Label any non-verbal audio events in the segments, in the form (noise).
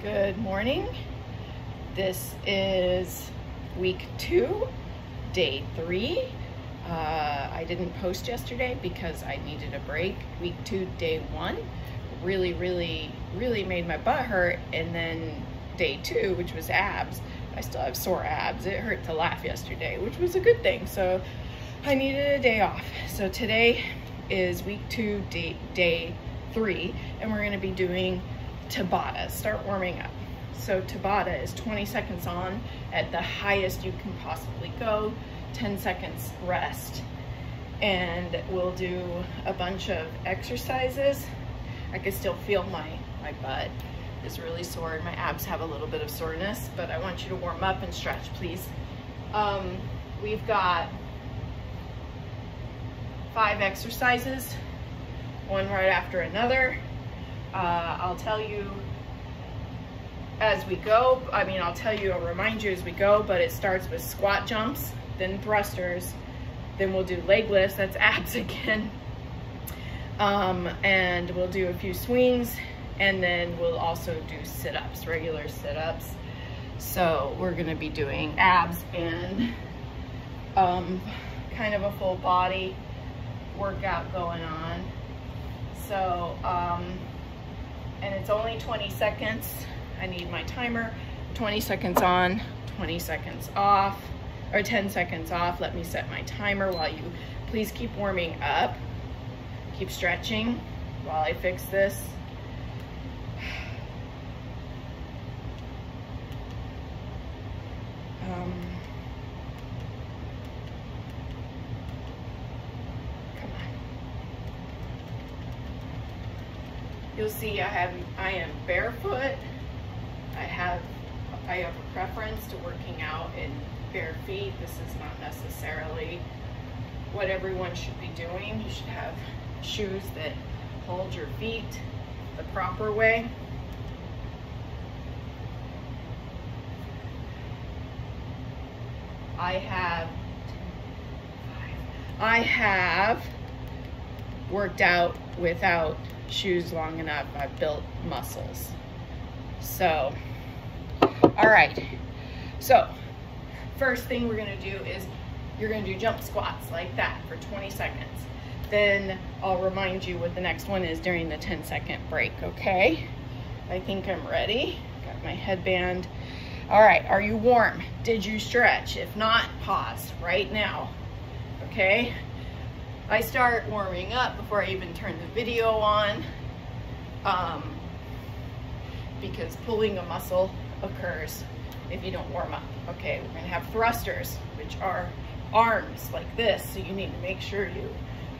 Good morning. This is week two, day three. Uh, I didn't post yesterday because I needed a break. Week two, day one, really, really, really made my butt hurt. And then day two, which was abs, I still have sore abs. It hurt to laugh yesterday, which was a good thing. So I needed a day off. So today is week two, day, day three, and we're gonna be doing Tabata. Start warming up. So Tabata is 20 seconds on at the highest you can possibly go, 10 seconds rest. And we'll do a bunch of exercises. I can still feel my, my butt is really sore and my abs have a little bit of soreness, but I want you to warm up and stretch, please. Um, we've got five exercises, one right after another. Uh, I'll tell you as we go. I mean, I'll tell you, I'll remind you as we go, but it starts with squat jumps, then thrusters, then we'll do leg lifts, that's (laughs) abs again. Um, and we'll do a few swings, and then we'll also do sit-ups, regular sit-ups. So we're gonna be doing abs and um, kind of a full body workout going on. So, um, and it's only 20 seconds. I need my timer, 20 seconds on, 20 seconds off, or 10 seconds off. Let me set my timer while you, please keep warming up. Keep stretching while I fix this. Um, come on. You'll see I have I am barefoot. I have I have a preference to working out in bare feet. This is not necessarily what everyone should be doing. You should have shoes that hold your feet the proper way. I have I have worked out without shoes long enough. I've built muscles. So, all right. So, first thing we're gonna do is you're gonna do jump squats like that for 20 seconds. Then I'll remind you what the next one is during the 10 second break, okay? I think I'm ready. Got my headband. All right, are you warm? Did you stretch? If not, pause right now, okay? I start warming up before I even turn the video on um, because pulling a muscle occurs if you don't warm up, okay? We're gonna have thrusters, which are arms like this, so you need to make sure you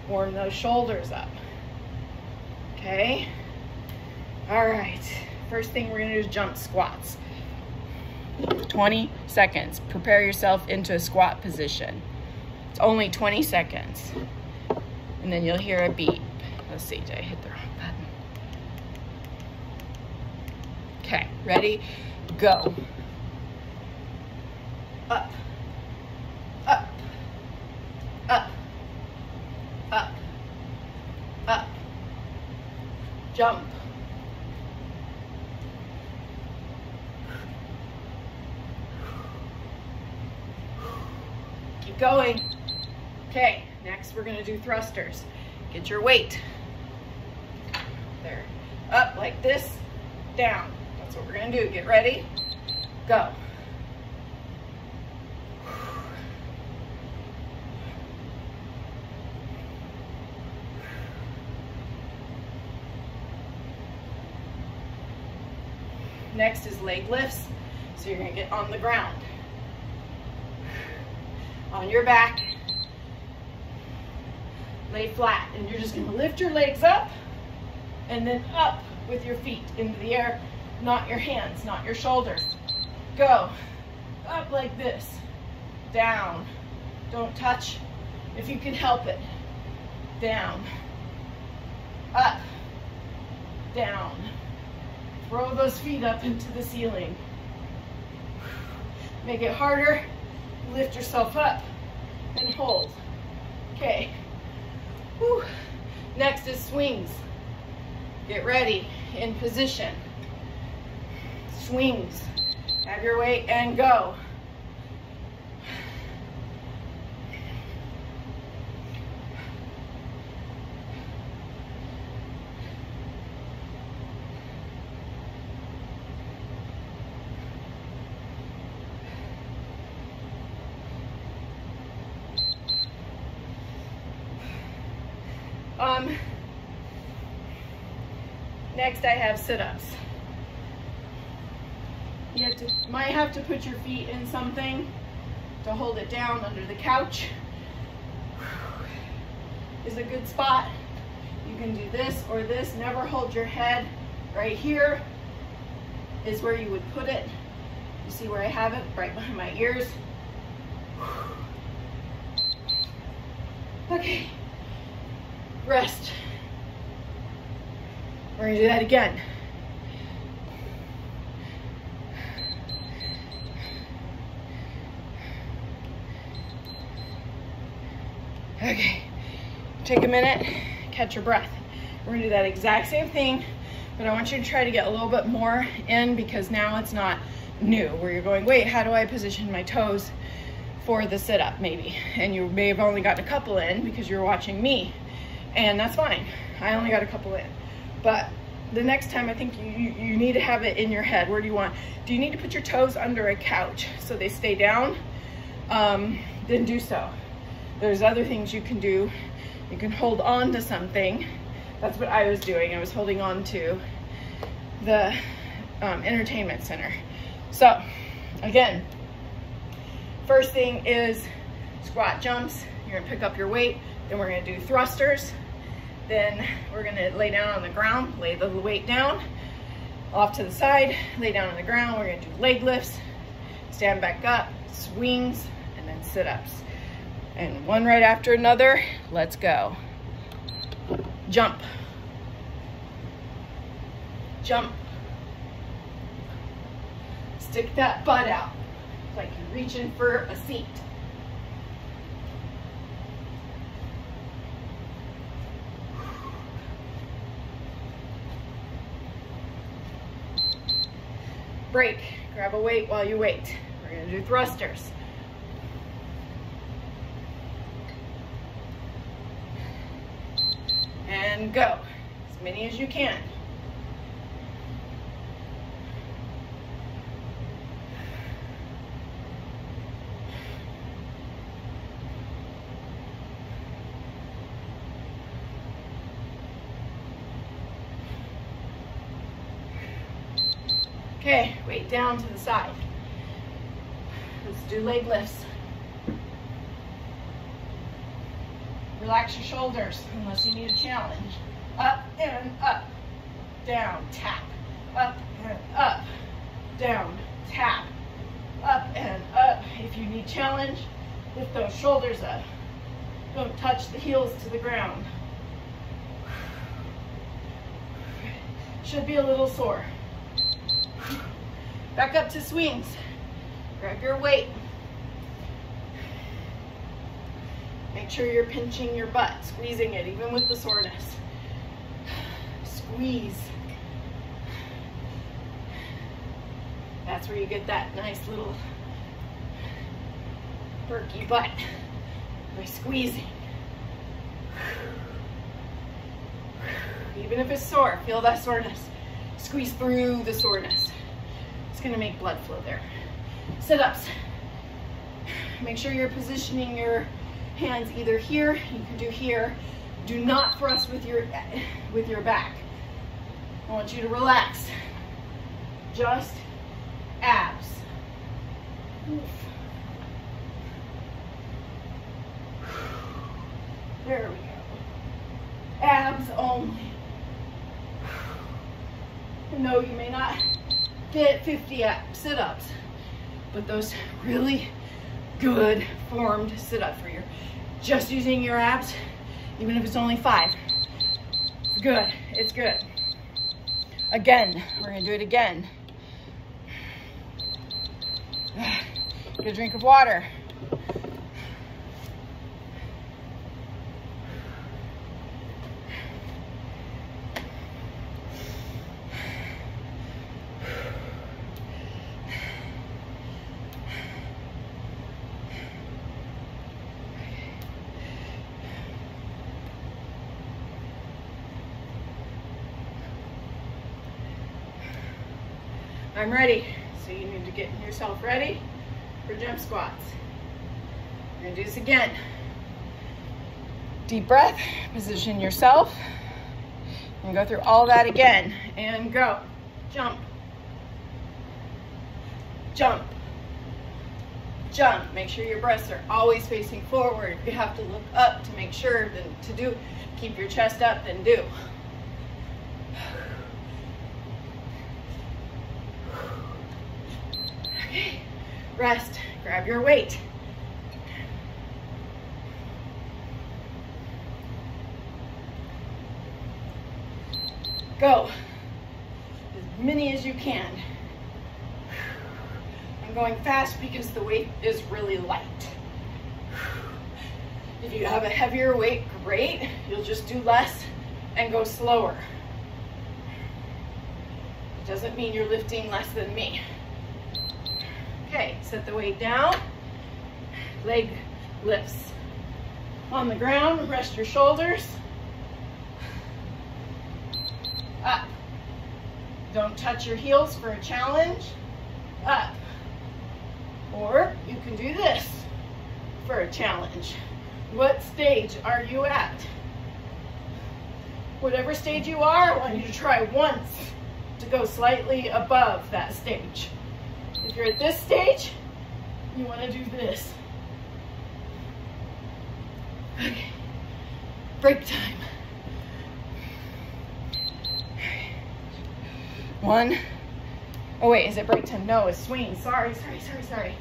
warm those shoulders up, okay? All right, first thing we're gonna do is jump squats. 20 seconds. Prepare yourself into a squat position. It's only 20 seconds. And then you'll hear a beep. Let's see, did I hit the wrong button? Okay, ready? Go. Up. Up. Up. Up. Up. Jump. Keep going. Okay, next we're gonna do thrusters. Get your weight. There. Up like this, down. That's what we're gonna do. Get ready, go. Next is leg lifts. So you're gonna get on the ground. On your back. Lay flat. And you're just gonna lift your legs up and then up with your feet into the air, not your hands, not your shoulders. Go. Up like this. Down. Don't touch if you can help it. Down. Up. Down. Throw those feet up into the ceiling. Make it harder. Lift yourself up and hold. Okay. Whew. Next is swings. Get ready in position. swings. Have your weight and go. Um, next I have sit-ups. You have to, might have to put your feet in something to hold it down under the couch. Is a good spot. You can do this or this. Never hold your head right here is where you would put it. You see where I have it? Right behind my ears. Okay, rest. We're gonna do that again. Okay, take a minute, catch your breath. We're gonna do that exact same thing, but I want you to try to get a little bit more in because now it's not new, where you're going, wait, how do I position my toes for the sit up maybe? And you may have only gotten a couple in because you're watching me, and that's fine. I only got a couple in. But the next time I think you, you, you need to have it in your head. Where do you want? Do you need to put your toes under a couch so they stay down? Um, then do so. There's other things you can do. You can hold on to something. That's what I was doing. I was holding on to the um, entertainment center. So again, first thing is squat jumps. You're gonna pick up your weight. Then we're gonna do thrusters. Then we're gonna lay down on the ground, lay the weight down, off to the side, lay down on the ground. We're gonna do leg lifts, stand back up, swings, and then sit-ups and one right after another. Let's go. Jump. Jump. Stick that butt out like you're reaching for a seat. Break. Grab a weight while you wait. We're to do thrusters. and go. As many as you can. Down to the side. Let's do leg lifts. Relax your shoulders unless you need a challenge. Up and up, down, tap. Up and up, down, tap. Up and up. If you need challenge, lift those shoulders up. Don't touch the heels to the ground. Should be a little sore. Back up to swings. Grab your weight. Make sure you're pinching your butt, squeezing it, even with the soreness. Squeeze. That's where you get that nice little perky butt by squeezing. Even if it's sore, feel that soreness. Squeeze through the soreness. It's gonna make blood flow there. Sit-ups. Make sure you're positioning your hands either here, you can do here. Do not thrust with your, with your back. I want you to relax. Just abs. Oof. There we go. Abs only. No, you may not get 50 sit-ups, but those really good formed sit-ups for your just using your abs, even if it's only five. Good, it's good. Again, we're gonna do it again. (sighs) Get a drink of water. I'm ready. So you need to get yourself ready for jump squats. We're gonna do this again. Deep breath, position yourself, and go through all that again. And go, jump, jump, jump. Make sure your breasts are always facing forward. You have to look up to make sure then to do, keep your chest up, then do. Okay, rest, grab your weight. Go, as many as you can. I'm going fast because the weight is really light. If you have a heavier weight, great. You'll just do less and go slower. It doesn't mean you're lifting less than me. Okay, set the weight down. Leg lifts. On the ground, rest your shoulders. Up. Don't touch your heels for a challenge. Up. Or you can do this for a challenge. What stage are you at? Whatever stage you are, I want you to try once to go slightly above that stage. If you're at this stage, you want to do this. Okay, break time. One. Oh wait, is it break time? No, it's swing. Sorry, sorry, sorry, sorry.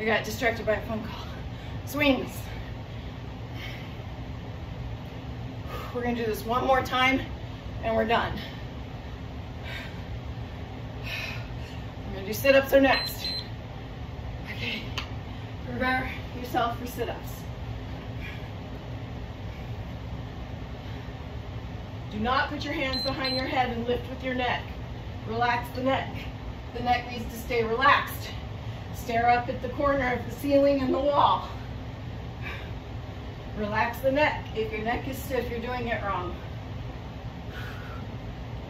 I got distracted by a phone call. Swings. We're gonna do this one more time and we're done. We're gonna do sit-ups are next. Okay, prepare yourself for sit-ups. Do not put your hands behind your head and lift with your neck. Relax the neck. The neck needs to stay relaxed. Stare up at the corner of the ceiling and the wall. Relax the neck. If your neck is stiff, you're doing it wrong.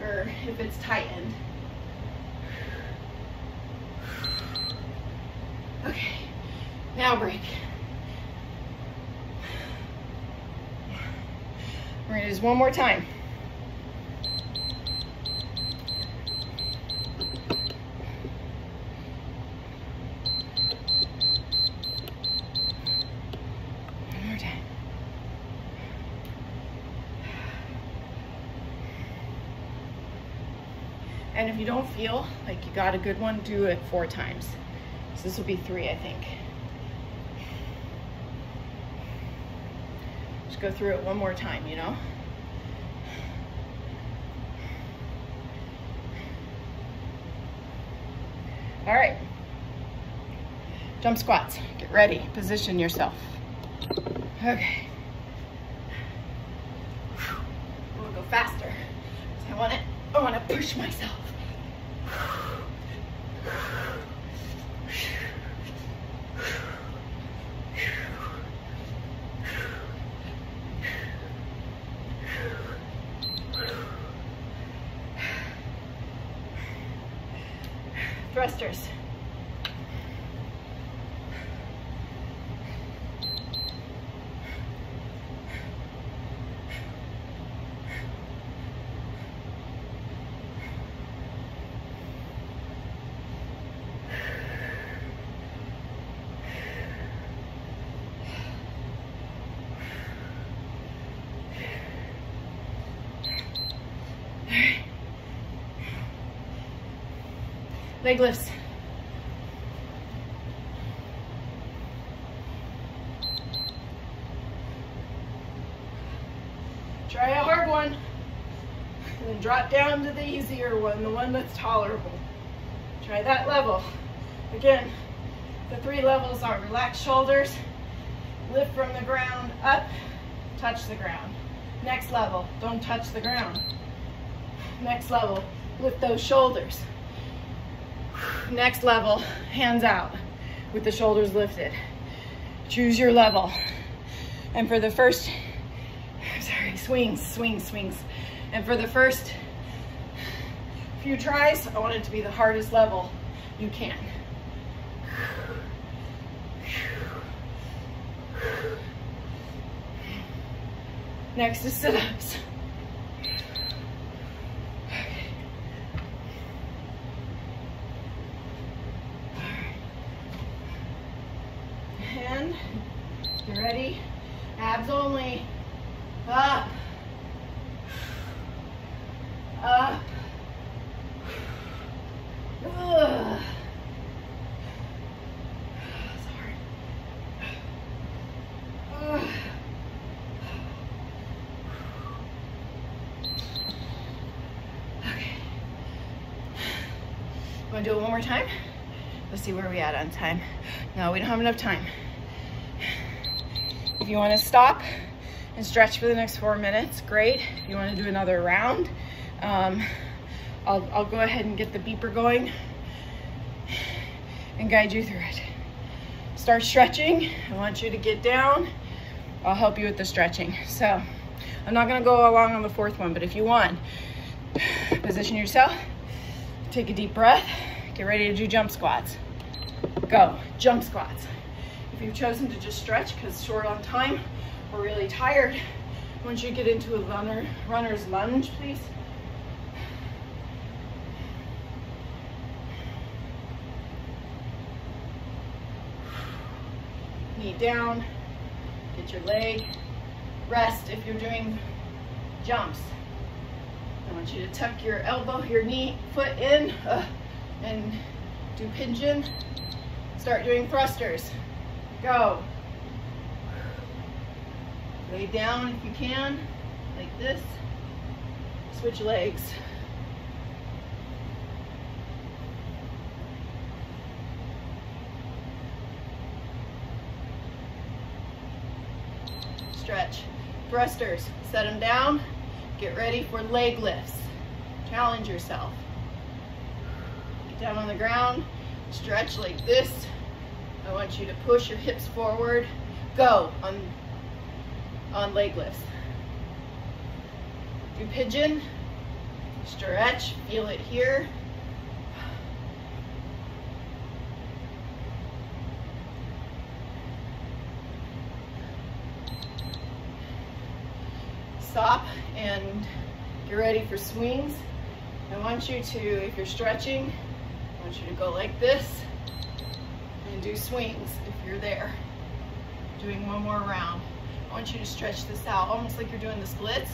Or if it's tightened. Okay, now break. We're gonna do this one more time. And if you don't feel like you got a good one, do it four times. So this will be three, I think. Just go through it one more time, you know? All right. Jump squats. Get ready. Position yourself. Okay. I'm gonna go faster. I want it. I want to push myself. Leg lifts. Try a hard one. And then drop down to the easier one, the one that's tolerable. Try that level. Again, the three levels are relaxed shoulders, lift from the ground up, touch the ground. Next level, don't touch the ground. Next level, lift those shoulders. Next level, hands out with the shoulders lifted. Choose your level. And for the first, sorry, swings, swings, swings. And for the first few tries. I want it to be the hardest level you can. Next is sit-ups. And you ready? Abs only. Up. Up. Ugh. Want to do it one more time? Let's see where we at on time. No, we don't have enough time. If you want to stop and stretch for the next four minutes, great. If you want to do another round, um, I'll, I'll go ahead and get the beeper going and guide you through it. Start stretching. I want you to get down. I'll help you with the stretching. So I'm not gonna go along on the fourth one, but if you want, position yourself, take a deep breath, get ready to do jump squats. Go, jump squats. If you've chosen to just stretch because short on time or really tired, once you get into a runner, runner's lunge, please. Knee down, get your leg, rest if you're doing jumps. I want you to tuck your elbow, your knee, foot in, and do pigeon. Start doing thrusters. Go. Lay down if you can, like this. Switch legs. Stretch. Thrusters, set them down. Get ready for leg lifts. Challenge yourself. Down on the ground, stretch like this. I want you to push your hips forward. Go on, on leg lifts. Do pigeon, stretch, feel it here. Stop and get ready for swings. I want you to, if you're stretching, I want you to go like this and do swings if you're there. Doing one more round. I want you to stretch this out, almost like you're doing the splits,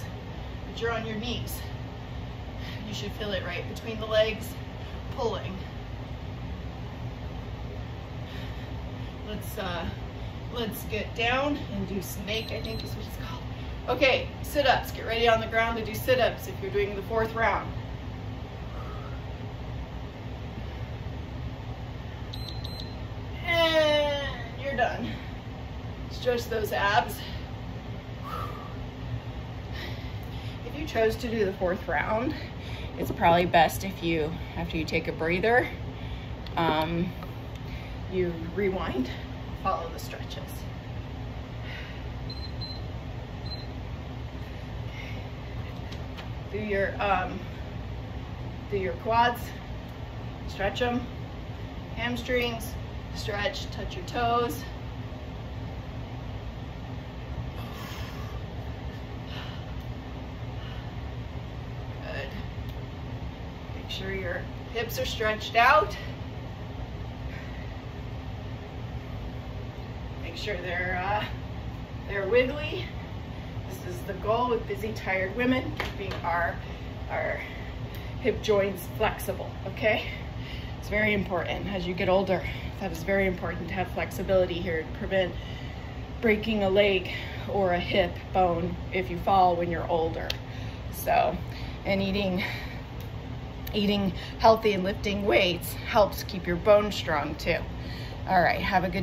but you're on your knees. You should feel it right between the legs, pulling. Let's uh, let's get down and do snake, I think is what it's called. Okay, sit-ups. Get ready on the ground to do sit-ups if you're doing the fourth round. And you're done. Stretch those abs. If you chose to do the fourth round, it's probably best if you, after you take a breather, um, you rewind, follow the stretches. do your um, do your quads, stretch them, hamstrings, stretch, touch your toes. Good. Make sure your hips are stretched out. Make sure they're uh, they're wiggly. This is the goal with busy, tired women, keeping our, our hip joints flexible, okay? It's very important as you get older. That is very important to have flexibility here to prevent breaking a leg or a hip bone if you fall when you're older. So, and eating eating healthy and lifting weights helps keep your bones strong too. All right, have a good